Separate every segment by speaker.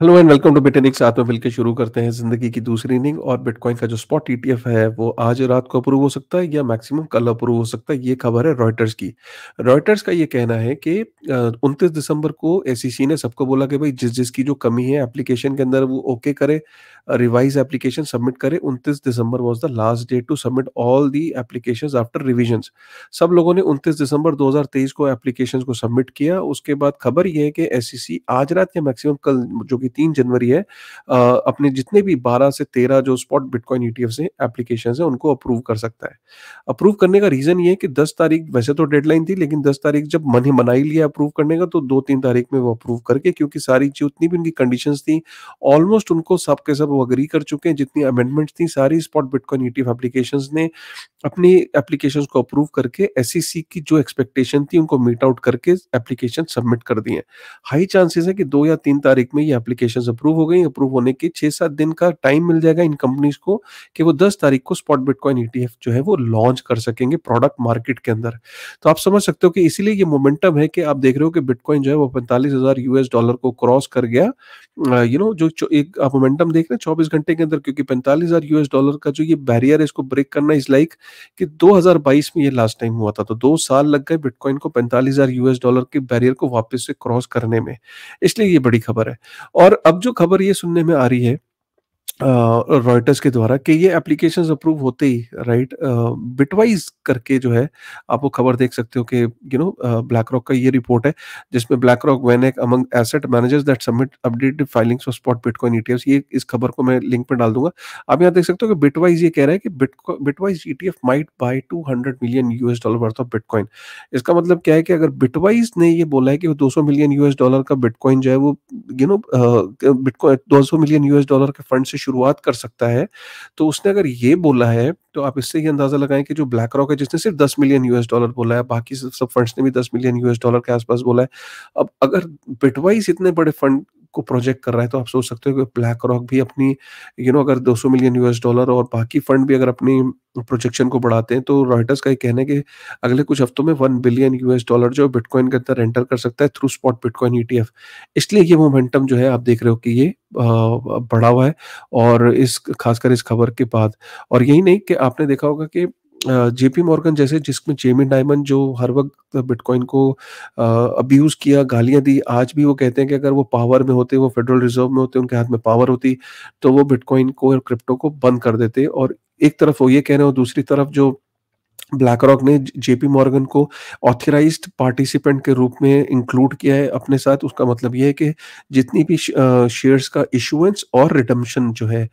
Speaker 1: Hello and welcome to बिटेनिक्स साथ में मिलकर शुरू करते हैं ज़िंदगी की दूसरी इनिंग और बिटकॉइन का जो स्पॉट ईटीएफ है, वो आज रात को अप्रूव हो सकता है या मैक्सिमम कल अप्रूव हो सकता है, ये खबर है रॉयटर्स की। रॉयटर्स का ये कहना है कि उनतीस दिसंबर को एसईसी ने सबको बोला कि भाई जिस जिसकी जो कमी है एप्लीकेशन के अंदर, वो ओके करे रिवाइज एप्लीकेशन सबमिट करे। उनतीस December was the last date to submit all the application after revision सब लोगों ने उनतीस दिसंबर दो हज़ार तेईस को एप्लीकेशन को सबमिट किया। उसके बाद खबर ये है कि एससीसी आज रात या मैक्सिमम कल, जो कि तीन जनवरी है अपने जितने भी बारह से तेरह जो स्पॉट बिटकॉइन ईटीएफ से एप्लीकेशन है, उनको अप्रूव कर सकता है। अप्रूव करने का रीजन ये है कि दस तारीख, वैसे तो डेडलाइन थी, लेकिन दस तारीख जब मन ही मना लिया अप्रूव करने का तो दो तीन तारीख में वो अप्रूव करके, क्योंकि सारी जितनी भी उनकी कंडीशन थी ऑलमोस्ट उनको सब के सब वो अग्री कर चुके हैं, जितनी अमेंडमेंट थी, सारी स्पॉट बिटकॉइन ईटीएफ एप्लीकेशन ने अपनी एप्लीकेशन को अप्रूव करके एस e की जो एक्सपेक्टेशन थी, उनको मीट आउट करके एप्लीकेशन सबमिट कर दिए हाई चांसेस है कि दो या तीन तारीख में ये अप्रूव हो गई अप्रूव होने के छह सात दिन का टाइम मिल जाएगा इन कंपनीज़ को कि वो दस तारीख को स्पॉट बिटकॉइन ईटीएफ जो है वो लॉन्च कर सकेंगे प्रोडक्ट मार्केट के अंदर। तो आप समझ सकते हो कि इसीलिए ये मोमेंटम है कि आप देख रहे हो कि बिटकॉइन जो है वो पैंतालीस हज़ार यूएस डॉलर को क्रॉस कर गया। यू नो जो एक आप मोमेंटम देख रहे हैं चौबीस घंटे के अंदर क्योंकि पैंतालीस हज़ार यूएस डॉलर का जो ये बैरियर है इसको ब्रेक करना इज़ लाइक कि 2022 में ये लास्ट टाइम हुआ था। तो दो साल लग गए बिटकॉइन को पैंतालीस हज़ार यूएस डॉलर के बैरियर को वापस से क्रॉस करने में। इसलिए ये बड़ी खबर है। और अब जो खबर ये सुनने में आ रही है रॉयटर्स के द्वारा कि ये एप्लीकेशन अप्रूव होते ही राइट बिटवाइज करके जो है, आप वो खबर देख सकते हो कि यू नो ब्लैक रॉक का ये रिपोर्ट है, जिसमें BlackRock VanEck among asset managers that submit updated filings for spot bitcoin ETF ये इस खबर को मैं लिंक पर डाल दूँगा। आप यहाँ देख सकते हो कि बिटवाइज ये कह रहा है कि Bitwise ETF might buy 200 million US dollar worth of bitcoin इसका मतलब क्या है कि अगर बिटवाइज ने ये बोला है कि वो 200 मिलियन यूएस डॉलर का बिटकॉइन जो है, वो you know bitcoin 200 million US dollar के फंड से शुरुआत कर सकता है। तो उसने अगर ये बोला है तो आप इससे ही अंदाज़ा लगाएँ कि जो ब्लैक रॉक है, जिसने सिर्फ़ दस मिलियन यूएस डॉलर बोला है, बाकी सब फंड्स ने भी दस मिलियन यूएस डॉलर के आसपास बोला है। अब अगर बिटवाइज इतने बड़े फंड को प्रोजेक्ट कर रहा है तो आप सोच सकते हो कि ब्लैक रॉक भी अपनी यू नो अगर 200 मिलियन यूएस डॉलर और बाकी फंड भी अगर अपनी प्रोजेक्शन को बढ़ाते हैं तो रॉयटर्स का ये कहना है कि अगले कुछ हफ्तों में वन बिलियन यूएस डॉलर जो बिटकॉइन के अंदर एंटर कर सकता है थ्रू स्पॉट बिटकॉइन ईटीएफ इसलिए ये मोमेंटम जो है आप देख रहे हो कि ये बढ़ा हुआ है और इस, खासकर इस खबर के बाद। और यही नहीं कि आपने देखा होगा कि जेपी मॉर्गन जैसे जिसमें जेमी डायमंड जो हर वक्त बिटकॉइन को अब्यूज किया, गालियाँ दी, आज भी वो कहते हैं कि अगर वो पावर में होते, वो फेडरल रिज़र्व में होते, उनके हाथ में पावर होती तो वो बिटकॉइन को और क्रिप्टो को बंद कर देते। और एक तरफ़ वो ये कह रहे हो दूसरी तरफ़ जो ब्लैक रॉक ने जेपी मॉर्गन को ऑथराइज पार्टिसिपेंट के रूप में इंक्लूड किया है अपने साथ, उसका मतलब यह है कि जितनी भी शेयर्स का इशुएंस और रिडम्शन जो है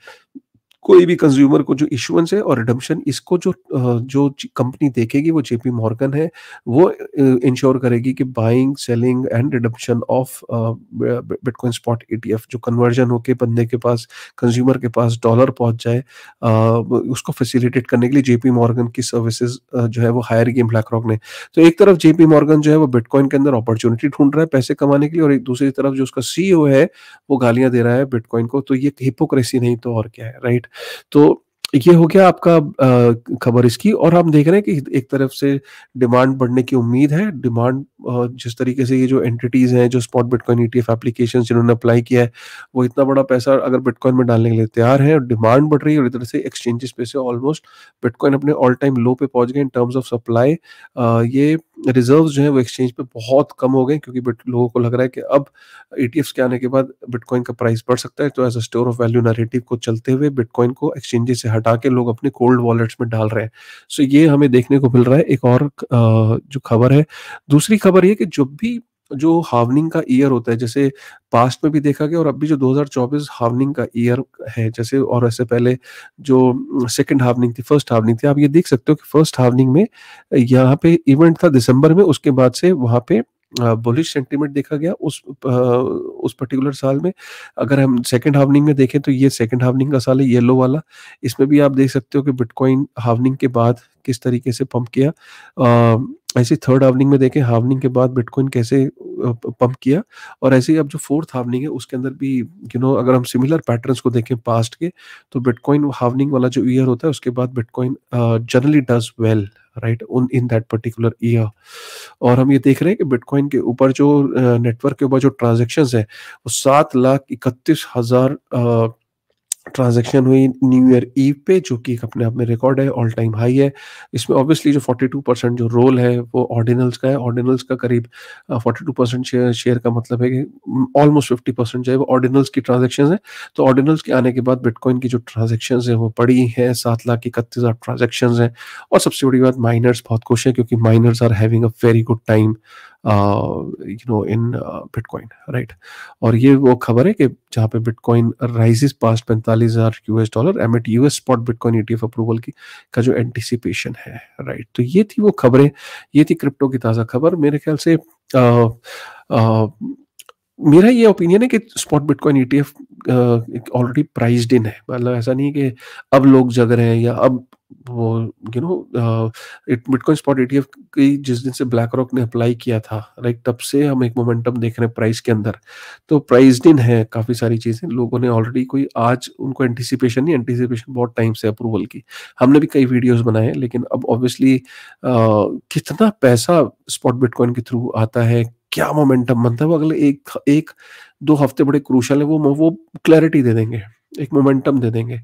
Speaker 1: कोई भी कंज्यूमर को जो इशुएंस है और रिडम्शन इसको जो जो कंपनी देखेगी, वो जेपी मॉर्गन है, वो इंश्योर करेगी कि buying selling and redemption of bitcoin spot ETF जो कन्वर्जन होके बंदे के पास कंज्यूमर के पास डॉलर पहुँच जाए उसको फैसिलिटेट करने के लिए जेपी मॉर्गन की सर्विसेज़ जो है वो हायर गेम ब्लैक रॉक ने। तो एक तरफ़ जेपी मॉर्गन जो है वो बिटकॉइन के अंदर अपॉर्चुनिटी ढूंढ रहा है पैसे कमाने के लिए और एक दूसरी तरफ़ जो उसका सीईओ है, वो गालियाँ दे रहा है बिटकॉइन को तो ये हिपोक्रेसी नहीं तो और क्या है राइट तो ये हो गया आपका खबर इसकी। और हम देख रहे हैं कि एक तरफ़ से डिमांड बढ़ने की उम्मीद है। डिमांड जिस तरीके से ये जो एंटिटीज हैं, जो स्पॉट बिटकॉइन ईटीएफ एप्लीकेशन जिन्होंने अप्लाई किया है, वो इतना बड़ा पैसा अगर बिटकॉइन में डालने के लिए तैयार है और डिमांड बढ़ रही है और इधर से एक्सचेंजेस पे से ऑलमोस्ट बिटकॉइन अपने ऑल टाइम लो पे पहुँच गए इन टर्म्स ऑफ़ सप्लाई ये रिज़र्व जो है वो एक्सचेंज पे बहुत कम हो गए क्योंकि लोगों को लग रहा है कि अब ईटीएफ के आने के बाद बिटकॉइन का प्राइस बढ़ सकता है। तो as a store of value narrative को चलते हुए बिटकॉइन को एक्सचेंजेस से हटा के लोग अपने कोल्ड वॉलेट्स में डाल रहे हैं। सो ये हमें देखने को मिल रहा है। एक और जो खबर है। दूसरी खबर ये कि जब भी जो हार्वनिंग का ईयर होता है, जैसे पास्ट में भी देखा गया और अब भी जो 2024 हावनिंग का ईयर है, जैसे और ऐसे पहले जो सेकंड हावनिंग थी फ़र्स्ट हावनिंग थी, आप ये देख सकते हो कि फ़र्स्ट हावनिंग में यहाँ पे इवेंट था दिसंबर में, उसके बाद से वहाँ पे बुलिश सेंटीमेंट देखा गया उस उस पर्टिकुलर साल में। अगर हम सेकंड हार्वनिंग में देखें तो ये सेकंड हार्वनिंग का साल है येलो वाला। इसमें भी आप देख सकते हो कि बिटकॉइन हार्वनिंग के बाद किस तरीके से पंप किया। ऐसे थर्ड हावनिंग में देखें हावनिंग के बाद बिटकॉइन कैसे पंप किया। और ऐसे ही अब जो फोर्थ हार्वनिंग है, उसके अंदर भी यू नो अगर हम सिमिलर पैटर्न्स को देखें पास्ट के तो बिटकॉइन हावनिंग वाला जो ईयर होता है, उसके बाद bitcoin generally does well right उन इन दैट पर्टिकुलर ईयर और हम ये देख रहे हैं कि बिटकॉइन के ऊपर जो नेटवर्क के ऊपर जो ट्रांजेक्शन है, वो सात लाख इकतीस हज़ार ट्रांजैक्शन हुई न्यू ईयर ईव पे, जो कि एक अपने आप में रिकॉर्ड है ऑल टाइम हाई है। इसमें ऑब्वियसली जो 42 परसेंट जो रोल है, वो ऑर्डिनल्स का है। ऑर्डिनल्स का करीब 42 परसेंट शेयर शेयर का मतलब है कि ऑलमोस्ट 50 परसेंट जो है वो ऑर्डिनल्स की ट्रांजेक्शन है। तो ऑर्डिनल्स के आने के बाद बिटकॉइन की जो ट्रांजेक्शन है, वो पड़ी है। सात लाख इकतीस हज़ार ट्रांजेक्शन है। और सबसे बड़ी बात माइनर्स बहुत खुश है, क्योंकि miners are having a very good time you know in bitcoin right और ये वो खबर है कि जहाँ पे बिटकॉइन राइजेस पास्ट पैंतालीस हज़ार US dollar amid US spot bitcoin ETF approval की का जो एंटिसिपेशन है राइट तो ये थी वो खबरें ये थी क्रिप्टो की ताज़ा खबर। मेरे ख्याल से आ, आ, मेरा ये ओपिनियन है कि spot bitcoin ETF already priced in है। मतलब ऐसा नहीं कि अब लोग जग रहे हैं या अब वो you know bitcoin spot ETF की जिस दिन से ब्लैक रॉक ने अप्लाई किया था राइट तब से हम एक मोमेंटम देख रहे हैं प्राइस के अंदर। तो प्राइज्ड इन है काफ़ी सारी चीज़ें। लोगों ने ऑलरेडी कोई आज उनको एंटिसिपेशन नहीं एंटिसिपेशन बहुत टाइम से अप्रूवल की। हमने भी कई वीडियोस बनाए लेकिन अब ऑब्वियसली कितना पैसा स्पॉट बिटकॉइन के थ्रू आता है क्या मोमेंटम बनता है? वो अगले एक एक, दो हफ़्ते बड़े क्रूशल है, वो वो क्लैरिटी दे देंगे। एक मोमेंटम दे देंगे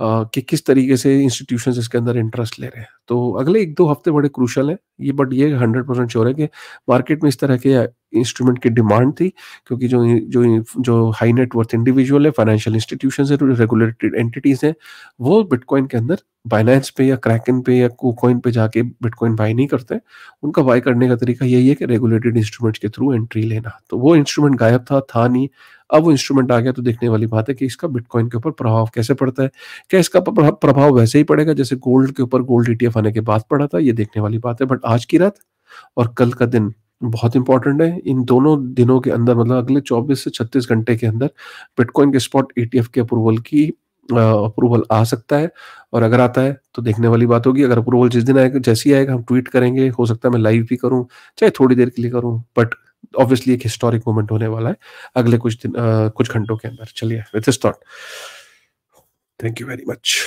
Speaker 1: कि किस तरीके से इंस्टीट्यूशन इसके अंदर इंटरेस्ट ले रहे हैं। तो अगले एक दो हफ़्ते बड़े क्रूशल है, ये बट ये हंड्रेड परसेंट श्योर है कि मार्केट में इस तरह के इंस्ट्रूमेंट की डिमांड थी, क्योंकि जो जो जो हाई नेटवर्थ इंडिविजुअल है फाइनेंशियल इंस्टीट्यूशन है रेगुलेटेड एंटिटीज हैं, वो बिटकॉइन के अंदर बाइनेंस पे या क्रैकन पे या कोकॉइन पे जाके बिटकॉइन बाई नहीं करते उनका बाय करने का तरीका यही है कि रेगुलेटेड इंस्ट्रूमेंट्स के थ्रू एंट्री लेना। तो वो इंस्ट्रूमेंट गायब था था नहीं अब वो इंस्ट्रूमेंट आ गया तो देखने वाली बात है कि इसका बिटकॉइन के ऊपर प्रभाव कैसे पड़ता है। क्या इसका प्रभाव वैसे ही पड़ेगा जैसे गोल्ड के ऊपर गोल्ड ईटीएफ आने के बाद पड़ा था, ये देखने वाली बात है। बट आज की रात और कल का दिन बहुत इंपॉर्टेंट है। इन दोनों दिनों के अंदर मतलब अगले 24 से 36 घंटे के अंदर बिटकॉइन के स्पॉट ईटीएफ के अप्रूवल की अप्रूवल आ सकता है और अगर आता है तो देखने वाली बात होगी। अगर अप्रूवल जिस दिन आएगा, जैसे ही आएगा, हम ट्वीट करेंगे। हो सकता है मैं लाइव भी करूँ, चाहे थोड़ी देर के लिए करूँ बट ऑब्वियसली एक हिस्टोरिक मोमेंट होने वाला है अगले कुछ दिन आ, कुछ घंटों के अंदर। चलिए with that thank you very much